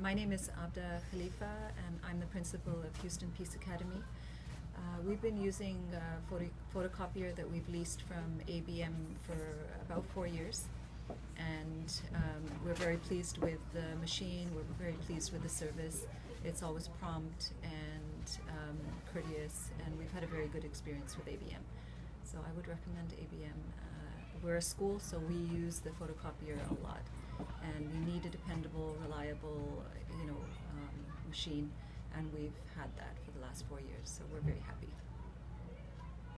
my name is Abdah Khalifa, and I'm the principal of Houston Peace Academy. Uh, we've been using a photo- photocopier that we've leased from ABM for about four years, and um, we're very pleased with the machine. We're very pleased with the service. It's always prompt and um, courteous, and we've had a very good experience with ABM. So I would recommend ABM. Uh, we're a school, so we use the photocopier a lot, and we need a dependable, reliable, you know, um, machine, and we've had that for the last four years. So we're very happy.